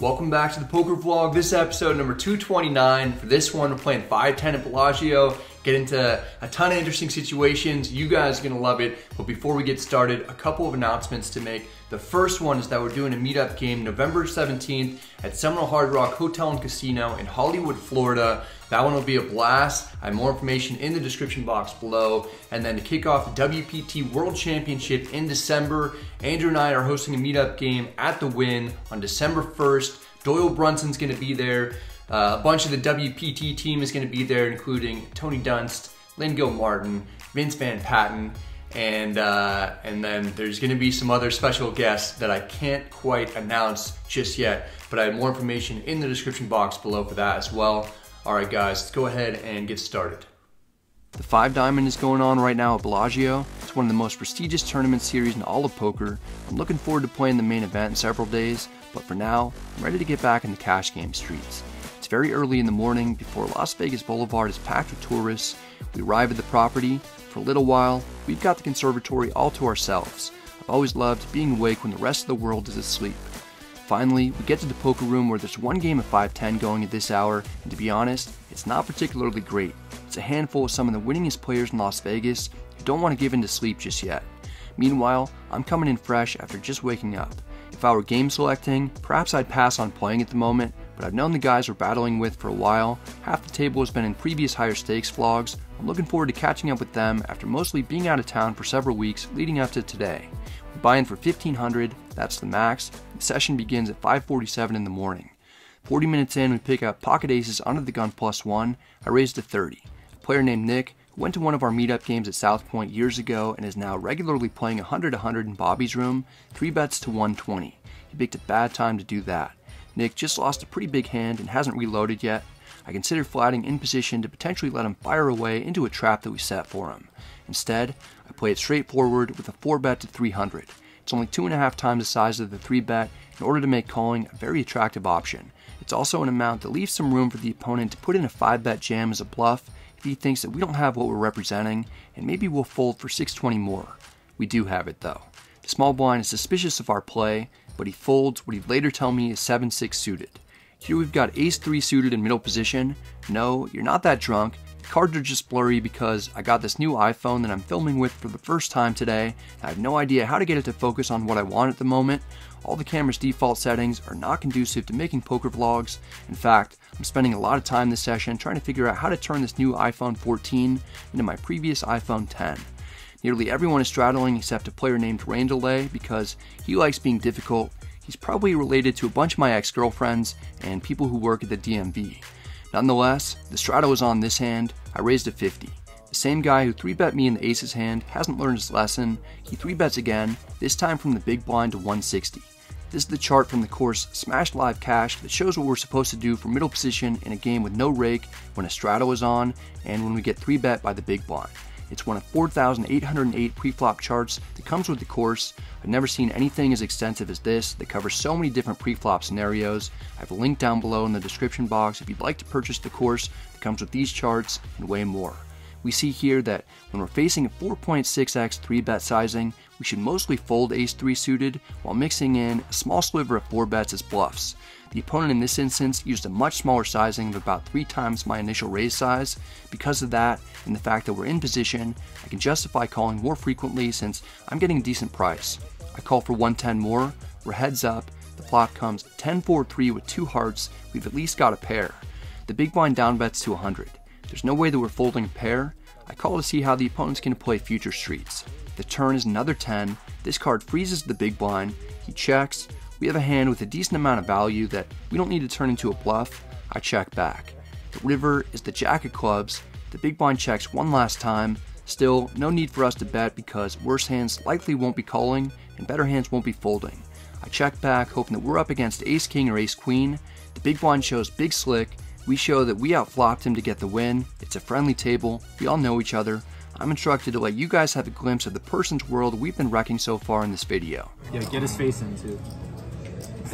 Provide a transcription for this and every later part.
Welcome back to the poker vlog. This episode number 229. For this one, we're playing 510 at Bellagio. Get into a ton of interesting situations. You guys are gonna love it. But before we get started, a couple of announcements to make. The first one is that we're doing a meetup game November 17th at Seminole Hard Rock Hotel and Casino in Hollywood, Florida. That one will be a blast. I have more information in the description box below. And then to kick off the WPT World Championship in December, Andrew and I are hosting a meetup game at the Wynn on December 1st. Doyle Brunson's gonna be there. Uh, a bunch of the WPT team is gonna be there, including Tony Dunst, Lynn Gilmartin, Vince Van Patten, and uh, and then there's going to be some other special guests that I can't quite announce just yet, but I have more information in the description box below for that as well. All right, guys, let's go ahead and get started. The Five Diamond is going on right now at Bellagio. It's one of the most prestigious tournament series in all of poker. I'm looking forward to playing the main event in several days, but for now, I'm ready to get back in the cash game streets. It's very early in the morning before Las Vegas Boulevard is packed with tourists. We arrive at the property, for a little while, we've got the conservatory all to ourselves. I've always loved being awake when the rest of the world is asleep. Finally, we get to the poker room where there's one game of 510 going at this hour, and to be honest, it's not particularly great. It's a handful of some of the winningest players in Las Vegas who don't want to give in to sleep just yet. Meanwhile, I'm coming in fresh after just waking up. If I were game selecting, perhaps I'd pass on playing at the moment, but I've known the guys we're battling with for a while. Half the table has been in previous higher stakes vlogs. I'm looking forward to catching up with them after mostly being out of town for several weeks leading up to today. Buy in for 1500, that's the max. The session begins at 5:47 in the morning. 40 minutes in, we pick up pocket aces under the gun plus one. I raise to 30. A player named Nick went to one of our meetup games at South Point years ago and is now regularly playing 100 100 in Bobby's room, 3 bets to 120. He picked a bad time to do that. Nick just lost a pretty big hand and hasn't reloaded yet. I considered flatting in position to potentially let him fire away into a trap that we set for him. Instead, play it straightforward with a 4 bet to 300. It's only two and a half times the size of the 3 bet in order to make calling a very attractive option. It's also an amount that leaves some room for the opponent to put in a 5 bet jam as a bluff if he thinks that we don't have what we're representing, and maybe we'll fold for 620 more. We do have it though. The small blind is suspicious of our play, but he folds what he'd later tell me is 7-6 suited. Here we've got ace-3 suited in middle position. No, you're not that drunk. The are just blurry because I got this new iPhone that I'm filming with for the first time today. I have no idea how to get it to focus on what I want at the moment. All the camera's default settings are not conducive to making poker vlogs. In fact, I'm spending a lot of time this session trying to figure out how to turn this new iPhone 14 into my previous iPhone 10. Nearly everyone is straddling except a player named Randall because he likes being difficult. He's probably related to a bunch of my ex-girlfriends and people who work at the DMV. Nonetheless, the straddle is on this hand. I raised a 50. The same guy who 3-bet me in the aces hand hasn't learned his lesson. He 3-bets again, this time from the big blind to 160. This is the chart from the course Smash Live Cash that shows what we're supposed to do for middle position in a game with no rake when a straddle is on and when we get 3-bet by the big blind. It's one of 4,808 preflop charts that comes with the course. I've never seen anything as extensive as this that covers so many different preflop scenarios. I have a link down below in the description box if you'd like to purchase the course that comes with these charts and way more. We see here that when we're facing a 4.6x 3-bet sizing, we should mostly fold ace-3 suited while mixing in a small sliver of 4 bets as bluffs. The opponent in this instance used a much smaller sizing of about 3 times my initial raise size. Because of that, and the fact that we're in position, I can justify calling more frequently since I'm getting a decent price. I call for 110 more, we're heads up, the flop comes 10-4-3 with two hearts, we've at least got a pair. The big blind down bets to 100. There's no way that we're folding a pair. I call to see how the opponent's going to play future streets. The turn is another 10. This card freezes the big blind. He checks. We have a hand with a decent amount of value that we don't need to turn into a bluff. I check back. The river is the jack of clubs. The big blind checks one last time. Still, no need for us to bet because worse hands likely won't be calling and better hands won't be folding. I check back hoping that we're up against ace king or ace queen. The big blind shows big slick we show that we outflopped him to get the win. It's a friendly table. We all know each other. I'm instructed to let you guys have a glimpse of the person's world we've been wrecking so far in this video. Yeah, get his face in too.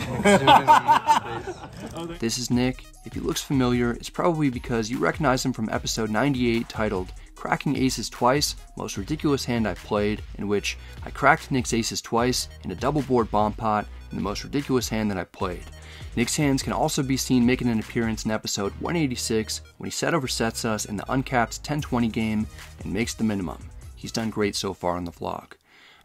this is Nick. If he looks familiar, it's probably because you recognize him from episode 98 titled Cracking Aces Twice, Most Ridiculous Hand I've Played, in which I cracked Nick's aces twice in a double board bomb pot in the most ridiculous hand that I played. Nick's hands can also be seen making an appearance in episode 186 when he set oversets us in the uncapped 1020 game and makes the minimum. He's done great so far on the vlog.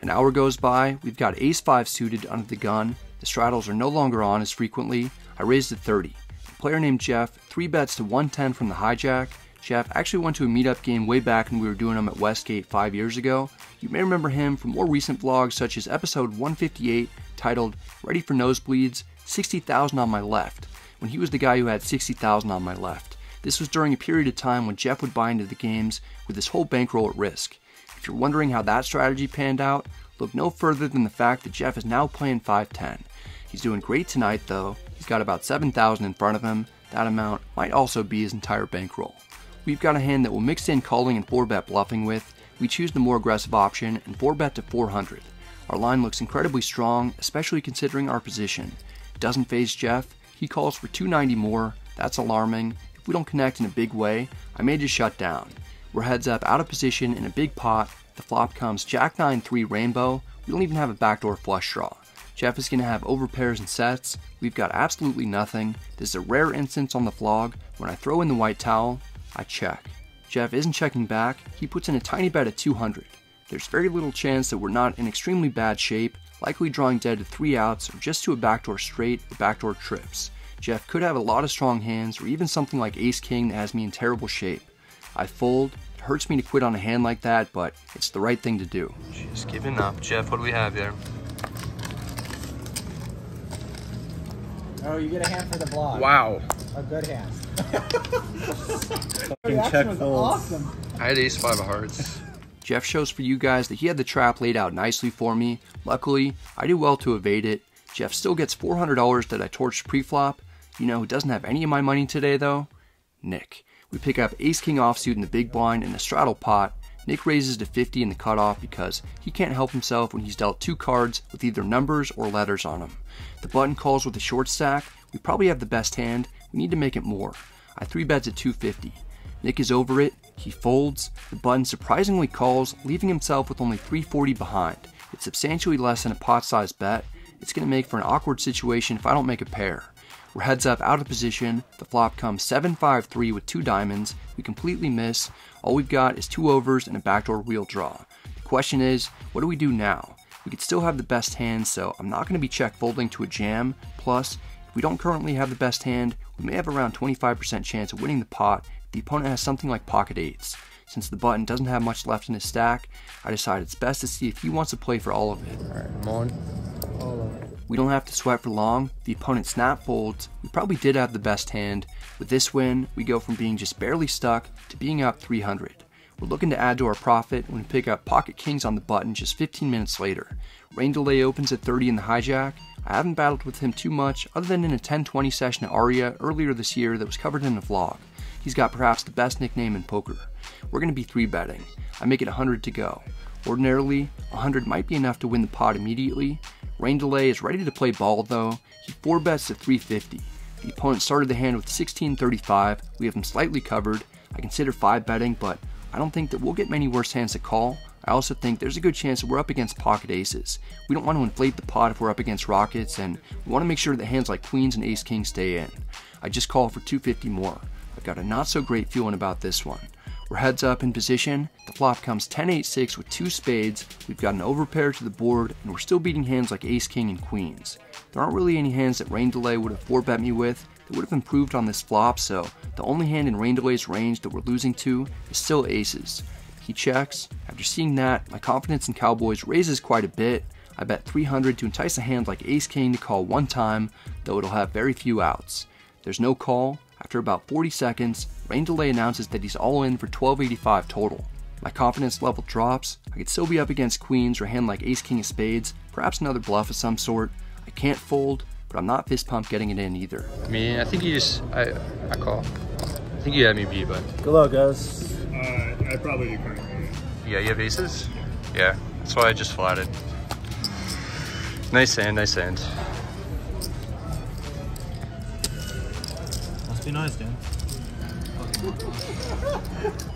An hour goes by, we've got ace 5 suited under the gun, the straddles are no longer on as frequently, I raised to 30. A player named Jeff, 3 bets to 110 from the hijack, Jeff actually went to a meetup game way back when we were doing them at Westgate 5 years ago. You may remember him from more recent vlogs such as episode 158 titled Ready for Nosebleeds, 60,000 on my left, when he was the guy who had 60,000 on my left. This was during a period of time when Jeff would buy into the games with his whole bankroll at risk. If you're wondering how that strategy panned out, look no further than the fact that Jeff is now playing 510. He's doing great tonight though. He's got about 7,000 in front of him. That amount might also be his entire bankroll. We've got a hand that will mix in calling and 4-bet bluffing with. We choose the more aggressive option and 4-bet to 400. Our line looks incredibly strong, especially considering our position. It doesn't phase Jeff. He calls for 290 more. That's alarming. If we don't connect in a big way, I may just shut down. We're heads up out of position in a big pot. The flop comes Jack 9 3 Rainbow. We don't even have a backdoor flush draw. Jeff is going to have overpairs and sets. We've got absolutely nothing. This is a rare instance on the vlog. When I throw in the white towel, I check. Jeff isn't checking back. He puts in a tiny bet at 200. There's very little chance that we're not in extremely bad shape, likely drawing dead to 3 outs or just to a backdoor straight or backdoor trips. Jeff could have a lot of strong hands or even something like Ace King that has me in terrible shape. I fold, hurts me to quit on a hand like that, but it's the right thing to do. Just giving up. Jeff, what do we have here? Oh, you get a hand for the vlog. Wow. A good hand. Fucking check was awesome. I had ace five of hearts. Jeff shows for you guys that he had the trap laid out nicely for me. Luckily, I do well to evade it. Jeff still gets $400 that I torched pre-flop. You know who doesn't have any of my money today though? Nick. We pick up ace king offsuit in the big blind and the straddle pot. Nick raises to 50 in the cutoff because he can't help himself when he's dealt two cards with either numbers or letters on them. The button calls with a short stack. We probably have the best hand. We need to make it more. I three bets at 250. Nick is over it. He folds. The button surprisingly calls, leaving himself with only 340 behind. It's substantially less than a pot-sized bet. It's going to make for an awkward situation if I don't make a pair. We're heads up out of position. The flop comes 7-5-3 with two diamonds. We completely miss. All we've got is two overs and a backdoor wheel draw. The question is, what do we do now? We could still have the best hand, so I'm not going to be check folding to a jam. Plus, if we don't currently have the best hand, we may have around 25% chance of winning the pot if the opponent has something like pocket eights. Since the button doesn't have much left in his stack, I decide it's best to see if he wants to play for all of it. Alright, I'm on. We don't have to sweat for long. The opponent snap folds. We probably did have the best hand. With this win, we go from being just barely stuck to being up 300. We're looking to add to our profit when we pick up pocket kings on the button just 15 minutes later. Rain delay opens at 30 in the hijack. I haven't battled with him too much other than in a 10-20 session at Aria earlier this year that was covered in a vlog. He's got perhaps the best nickname in poker. We're going to be 3 betting. I make it 100 to go. Ordinarily, 100 might be enough to win the pot immediately. Rain Delay is ready to play ball though. He 4 bets to 350. The opponent started the hand with 1635. We have him slightly covered. I consider 5 betting, but I don't think that we'll get many worse hands to call. I also think there's a good chance that we're up against pocket aces. We don't want to inflate the pot if we're up against rockets, and we want to make sure that hands like queens and ace king stay in. I just call for 250 more. I've got a not so great feeling about this one. We're heads up in position. The flop comes 10-8-6 with two spades. We've got an overpair to the board, and we're still beating hands like ace, king, and queens. There aren't really any hands that rain delay would have 4-bet me with that would have improved on this flop, so the only hand in rain delay's range that we're losing to is still aces. He checks. After seeing that, my confidence in Cowboys raises quite a bit. I bet 300 to entice a hand like ace king to call one time, though it'll have very few outs. There's no call. After about 40 seconds, Rain Delay announces that he's all in for 1285 total. My confidence level drops. I could still be up against queens or a hand like ace king of spades, perhaps another bluff of some sort. I can't fold, but I'm not fist pump getting it in either. I mean, I think you just, I, I call. I think you had me beat, but. Good luck, guys. Uh, I probably do currently. Yeah, you have aces? Yeah, that's why I just flatted. Nice hand, nice hand. Be nice, Dan.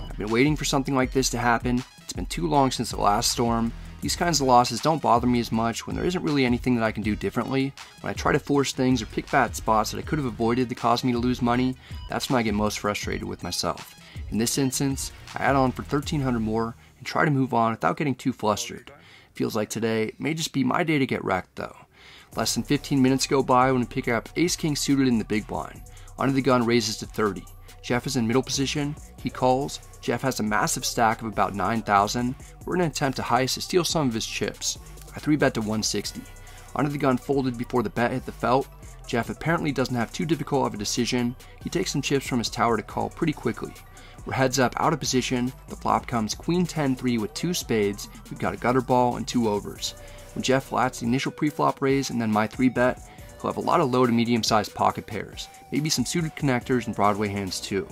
I've been waiting for something like this to happen. It's been too long since the last storm. These kinds of losses don't bother me as much when there isn't really anything that I can do differently. When I try to force things or pick bad spots that I could have avoided that cause me to lose money, that's when I get most frustrated with myself. In this instance, I add on for 1300 more and try to move on without getting too flustered. Feels like today may just be my day to get wrecked though. Less than 15 minutes go by when we pick up Ace King suited in the big blind. Under the gun raises to 30. Jeff is in middle position. He calls. Jeff has a massive stack of about 9,000. We're in an attempt to heist to steal some of his chips. I 3 bet to 160. Under the gun folded before the bet hit the felt. Jeff apparently doesn't have too difficult of a decision. He takes some chips from his tower to call pretty quickly. We're heads up out of position. The flop comes Queen 10 3 with two spades. We've got a gutter ball and two overs. When Jeff flats the initial pre-flop raise and then my 3 bet, he'll have a lot of low to medium sized pocket pairs, maybe some suited connectors and Broadway hands too.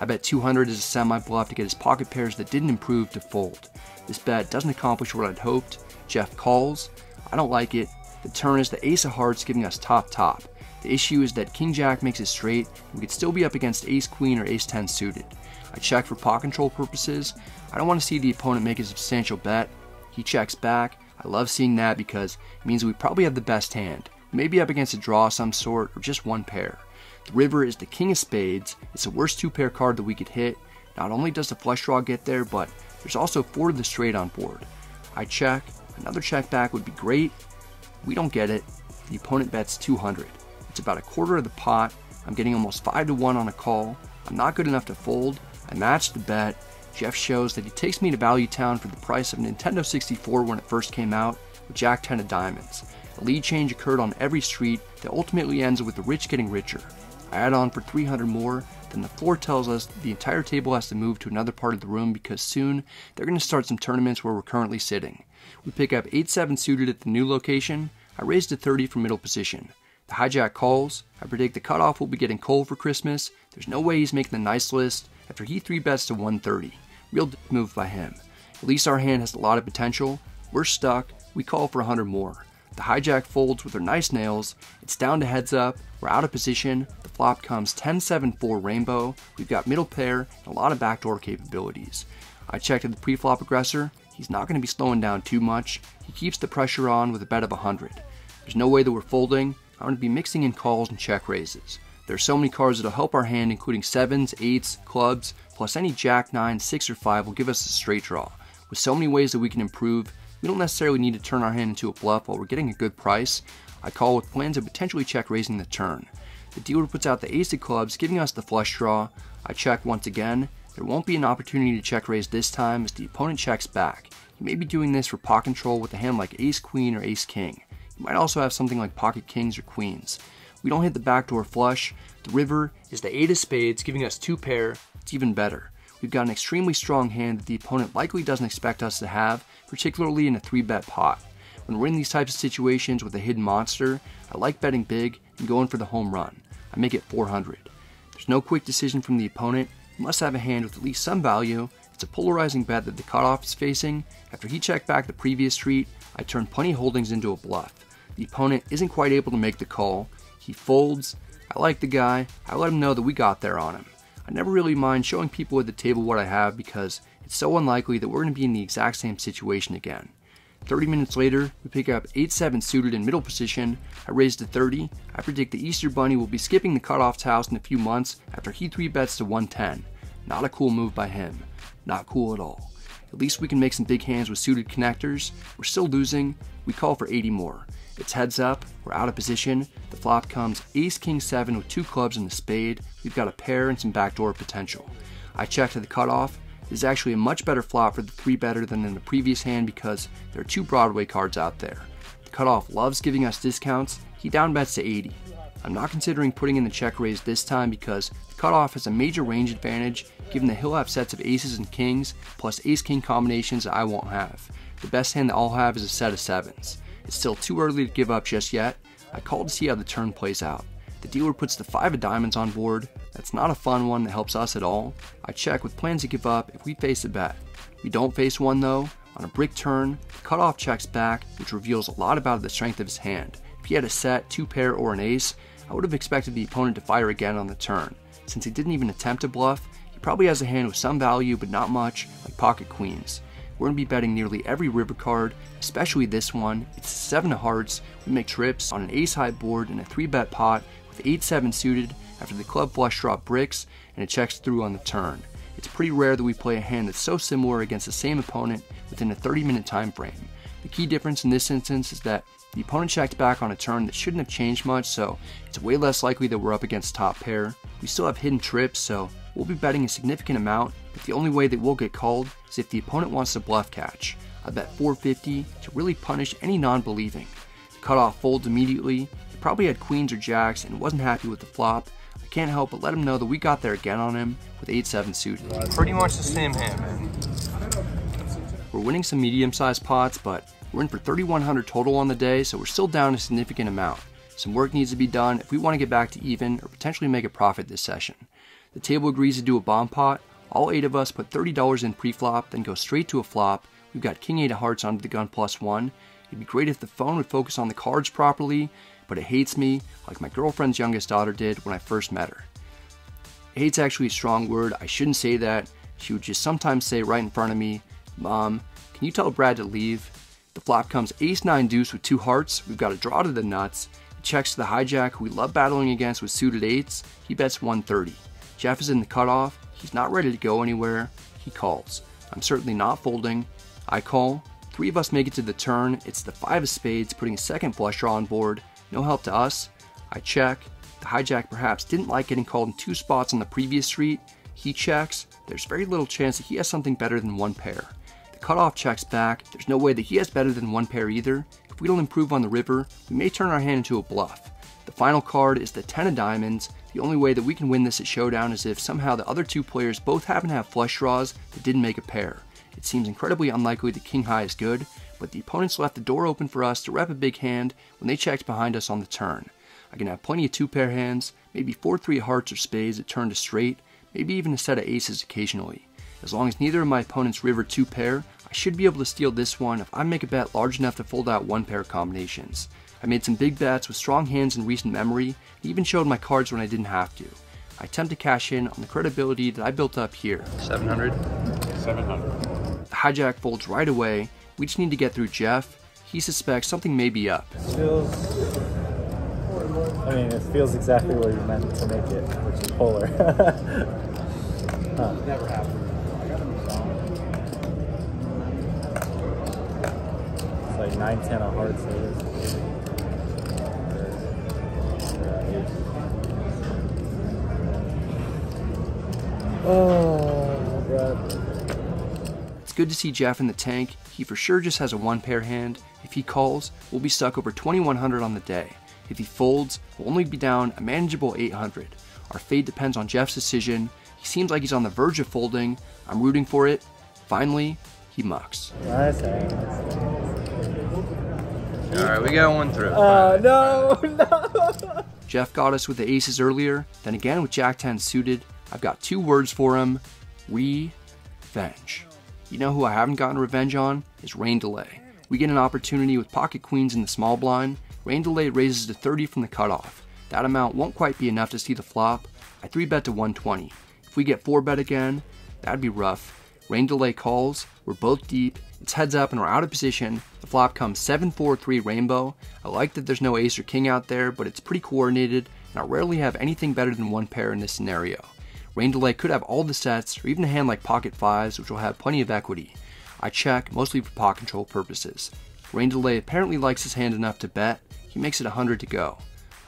I bet 200 is a semi bluff to get his pocket pairs that didn't improve to fold. This bet doesn't accomplish what I'd hoped. Jeff calls. I don't like it. The turn is the ace of hearts giving us top top. The issue is that king jack makes it straight and we could still be up against ace queen or ace 10 suited. I check for pot control purposes. I don't want to see the opponent make a substantial bet. He checks back. I love seeing that because it means we probably have the best hand. Maybe up against a draw of some sort or just one pair. The river is the king of spades. It's the worst two pair card that we could hit. Not only does the flush draw get there, but there's also four of the straight on board. I check. Another check back would be great. We don't get it. The opponent bets 200. It's about a quarter of the pot. I'm getting almost 5 to 1 on a call. I'm not good enough to fold. I match the bet. Jeff shows that he takes me to Value Town for the price of Nintendo 64 when it first came out, with Jack 10 of diamonds. A lead change occurred on every street that ultimately ends with the rich getting richer. I add on for 300 more, then the floor tells us the entire table has to move to another part of the room because soon they're going to start some tournaments where we're currently sitting. We pick up 8-7 suited at the new location. I raise to 30 from middle position. The hijack calls. I predict the cutoff will be getting cold for Christmas. There's no way he's making the nice list after he 3 bets to 130. Real move by him. At least our hand has a lot of potential. We're stuck. We call for 100 more. The hijack folds with her nice nails. It's down to heads up. We're out of position. The flop comes 10-7-4 rainbow. We've got middle pair and a lot of backdoor capabilities. I checked at the pre-flop aggressor. He's not going to be slowing down too much. He keeps the pressure on with a bet of 100. There's no way that we're folding. I'm going to be mixing in calls and check raises. There are so many cards that'll help our hand, including 7s, 8s, clubs, plus any jack, 9, 6, or 5 will give us a straight draw. With so many ways that we can improve, we don't necessarily need to turn our hand into a bluff while we're getting a good price. I call with plans of potentially check raising the turn. The dealer puts out the ace of clubs, giving us the flush draw. I check once again. There won't be an opportunity to check raise this time as the opponent checks back. He may be doing this for pot control with a hand like ace queen or ace king. He might also have something like pocket kings or queens. We don't hit the backdoor flush. The river is the eight of spades, giving us two pair. It's even better. We've got an extremely strong hand that the opponent likely doesn't expect us to have, particularly in a 3-bet pot. When we're in these types of situations with a hidden monster, I like betting big and going for the home run. I make it 400. There's no quick decision from the opponent. Must have a hand with at least some value. It's a polarizing bet that the cutoff is facing. After he checked back the previous street, I turn plenty holdings into a bluff. The opponent isn't quite able to make the call. He folds. I like the guy. I let him know that we got there on him. I never really mind showing people at the table what I have because it's so unlikely that we're going to be in the exact same situation again. 30 minutes later, we pick up 8-7 suited in middle position. I raise to 30. I predict the Easter Bunny will be skipping the cutoff's house in a few months after he 3 bets to 110. Not a cool move by him. Not cool at all. At least we can make some big hands with suited connectors. We're still losing. We call for 80 more. It's heads up, we're out of position. The flop comes ace king 7 with two clubs and a spade. We've got a pair and some backdoor potential. I check to the cutoff. This is actually a much better flop for the 3 better than in the previous hand because there are two Broadway cards out there. The cutoff loves giving us discounts. He down bets to 80. I'm not considering putting in the check raise this time because the cutoff has a major range advantage given that he'll have sets of aces and kings plus ace king combinations that I won't have. The best hand that I'll have is a set of sevens. It's still too early to give up just yet. I call to see how the turn plays out. The dealer puts the 5 of diamonds on board. That's not a fun one that helps us at all. I check with plans to give up if we face a bet. We don't face one though. On a brick turn, the cutoff checks back, which reveals a lot about the strength of his hand. If he had a set, two pair, or an ace, I would have expected the opponent to fire again on the turn. Since he didn't even attempt to bluff, he probably has a hand with some value but not much, like pocket queens. we're going to be betting nearly every river card, especially this one. It's 7 of hearts. We make trips on an ace high board in a 3 bet pot with 8 7 suited after the club flush drop bricks and it checks through on the turn. It's pretty rare that we play a hand that's so similar against the same opponent within a 30 minute time frame. The key difference in this instance is that the opponent checked back on a turn that shouldn't have changed much, so it's way less likely that we're up against top pair. We still have hidden trips, so we'll be betting a significant amount, but the only way that we'll get called is if the opponent wants to bluff catch. I bet 450 to really punish any non-believing. The cutoff folds immediately. He probably had queens or jacks and wasn't happy with the flop. I can't help but let him know that we got there again on him with 8-7 suited. Pretty much the same hand, man. We're winning some medium-sized pots, but we're in for 3,100 total on the day, so we're still down a significant amount. Some work needs to be done if we want to get back to even or potentially make a profit this session. The table agrees to do a bomb pot. All eight of us put $30 in pre-flop, then go straight to a flop. We've got King 8 of hearts onto the gun plus one. It'd be great if the phone would focus on the cards properly, but it hates me like my girlfriend's youngest daughter did when I first met her. Hate's actually a strong word. I shouldn't say that. She would just sometimes say right in front of me, Mom, can you tell Brad to leave? The flop comes ace 9 deuce with two hearts. We've got a draw to the nuts. It checks to the hijack, who we love battling against with suited eights. He bets 130. Jeff is in the cutoff. He's not ready to go anywhere. He calls. I'm certainly not folding. I call. Three of us make it to the turn. It's the five of spades, putting a second flush draw on board. No help to us. I check. The hijack perhaps didn't like getting called in two spots on the previous street. He checks. There's very little chance that he has something better than one pair. The cutoff checks back. There's no way that he has better than one pair either. If we don't improve on the river, we may turn our hand into a bluff. The final card is the 10 of diamonds. The only way that we can win this at showdown is if somehow the other two players both happen to have flush draws that didn't make a pair. It seems incredibly unlikely that king high is good, but the opponents left the door open for us to rep a big hand when they checked behind us on the turn. I can have plenty of two pair hands, maybe 4-3 hearts or spades that turn to straight, maybe even a set of aces occasionally. As long as neither of my opponents river two pair, should be able to steal this one if I make a bet large enough to fold out one pair of combinations. I made some big bets with strong hands in recent memory, and even showed my cards when I didn't have to. I attempt to cash in on the credibility that I built up here. 700. 700. The hijack folds right away. We just need to get through Jeff. He suspects something may be up. Feels. I mean, it feels exactly where you meant to make it, which is polar. huh. Never happened. Like 9 10 of hearts. It is. Oh, God. It's good to see Jeff in the tank. He for sure just has a one pair hand. If he calls, we'll be stuck over 2100 on the day. If he folds, we'll only be down a manageable 800. Our fate depends on Jeff's decision. He seems like he's on the verge of folding. I'm rooting for it. Finally, he mucks. Nice hand. All right, we got one through. Oh, no, no. Jeff got us with the aces earlier, then again with Jack 10 suited. I've got two words for him revenge. You know who I haven't gotten revenge on? Is rain delay. We get an opportunity with pocket queens in the small blind. Rain delay raises to 30 from the cutoff. That amount won't quite be enough to see the flop. I 3 bet to 120. If we get 4 bet again, that'd be rough. Rain delay calls, we're both deep, it's heads up and we're out of position. The flop comes 7-4-3 rainbow. I like that there's no ace or king out there, but it's pretty coordinated, and I rarely have anything better than one pair in this scenario. Rain delay could have all the sets, or even a hand like pocket fives, which will have plenty of equity. I check, mostly for pot control purposes. Rain delay apparently likes his hand enough to bet, he makes it 100 to go.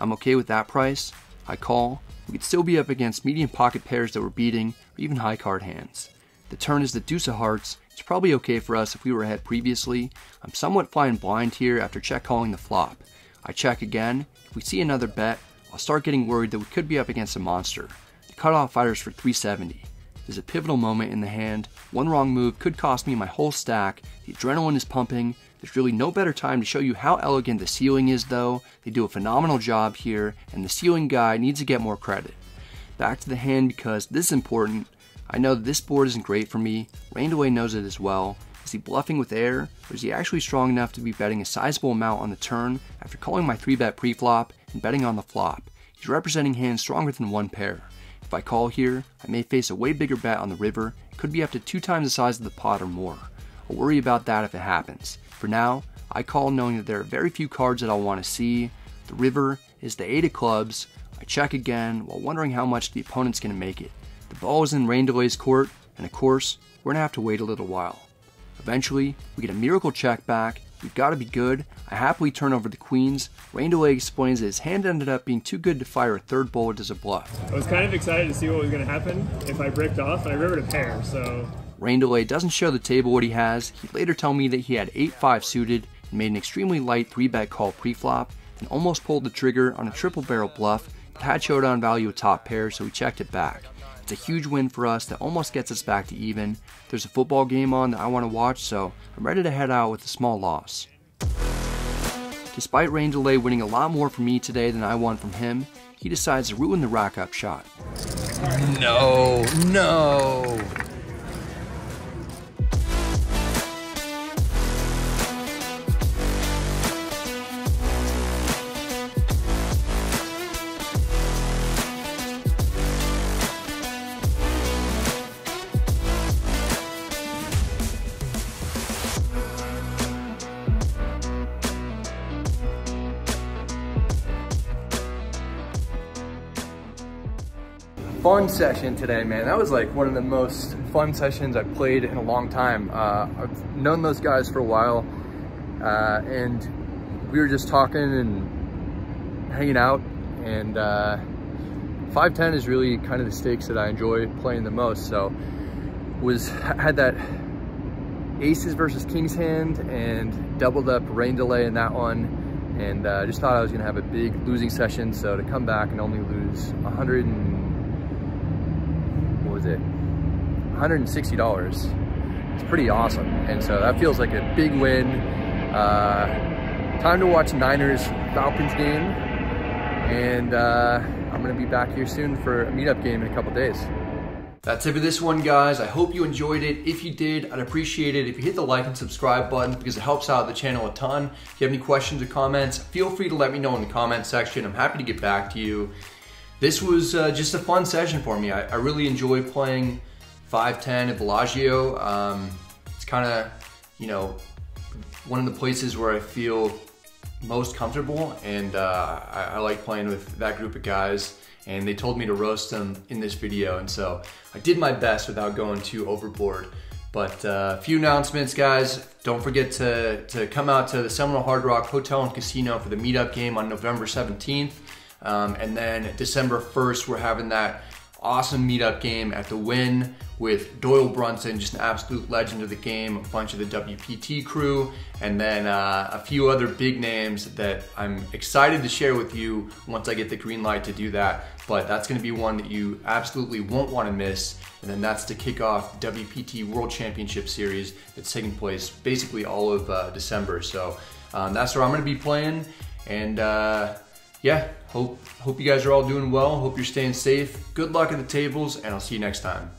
I'm okay with that price. I call. We could still be up against medium pocket pairs that we're beating, or even high card hands. The turn is the deuce of hearts. It's probably okay for us if we were ahead previously. I'm somewhat flying blind here after check calling the flop. I check again. If we see another bet, I'll start getting worried that we could be up against a monster. The cutoff fighters for 370. There's a pivotal moment in the hand. One wrong move could cost me my whole stack. The adrenaline is pumping. There's really no better time to show you how elegant the ceiling is though. They do a phenomenal job here, and the ceiling guy needs to get more credit. Back to the hand because this is important. I know this board isn't great for me. Rain delay knows it as well. Is he bluffing with air, or is he actually strong enough to be betting a sizable amount on the turn after calling my 3-bet pre-flop and betting on the flop? He's representing hands stronger than one pair. If I call here, I may face a way bigger bet on the river. It could be up to two times the size of the pot or more. I'll worry about that if it happens. For now, I call knowing that there are very few cards that I'll want to see. The river is the eight of clubs. I check again while wondering how much the opponent's going to make it. The ball is in rain delay's court, and of course, we're to have to wait a little while. Eventually, we get a miracle check back. We've got to be good. I happily turn over the queens. Rain delay explains that his hand ended up being too good to fire a third bullet as a bluff. I was kind of excited to see what was going to happen if I bricked off, and I rivered a pair, so Rain delay doesn't show the table what he has. He later told me that he had 8-5 suited and made an extremely light 3-bet call pre-flop and almost pulled the trigger on a triple barrel bluff that had showdown value a top pair, so he checked it back. It's a huge win for us that almost gets us back to even. There's a football game on that I want to watch, so I'm ready to head out with a small loss. Despite Rain Delay winning a lot more from me today than I won from him, he decides to ruin the rock up shot. No, no. Fun session today, man. That was like one of the most fun sessions I've played in a long time. Uh, I've known those guys for a while, uh, and we were just talking and hanging out. And uh, 510 is really kind of the stakes that I enjoy playing the most. So was had that aces versus kings hand and doubled up rain delay in that one and uh, just thought I was gonna have a big losing session. So to come back and only lose 100 and was it? $160. It's pretty awesome. And so that feels like a big win. Uh, time to watch Niners Falcons game. And uh, I'm gonna be back here soon for a meetup game in a couple days. That's it for this one, guys. I hope you enjoyed it. If you did, I'd appreciate it if you hit the like and subscribe button because it helps out the channel a ton. If you have any questions or comments, feel free to let me know in the comment section. I'm happy to get back to you this was uh, just a fun session for me. I, I really enjoy playing 510 at Bellagio. Um, it's kind of, you know, one of the places where I feel most comfortable and uh, I, I, like playing with that group of guys and they told me to roast them in this video and so I did my best without going too overboard. But uh, a few announcements, guys. Don't forget to, to come out to the Seminole Hard Rock Hotel and Casino for the meetup game on November 17th. Um, and then December 1st, we're having that awesome meetup game at the Wynn with Doyle Brunson, just an absolute legend of the game, a bunch of the WPT crew, and then uh, a few other big names that I'm excited to share with you once I get the green light to do that. But that's gonna be one that you absolutely won't wanna miss. And then that's to kick off WPT World Championship Series that's taking place basically all of uh, December. So um, that's where I'm gonna be playing. And uh, yeah, hope hope you guys are all doing well. Hope you're staying safe. Good luck at the tables, and I'll see you next time.